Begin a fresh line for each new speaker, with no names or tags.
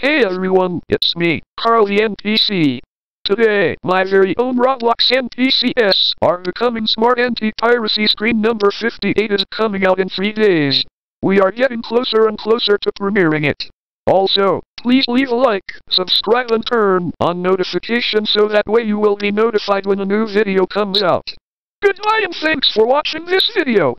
Hey everyone, it's me, Carl the NPC. Today, my very own Roblox NPCs are becoming smart anti-piracy screen number 58 is coming out in 3 days. We are getting closer and closer to premiering it. Also, please leave a like, subscribe and turn on notifications so that way you will be notified when a new video comes out. Goodbye and thanks for watching this video.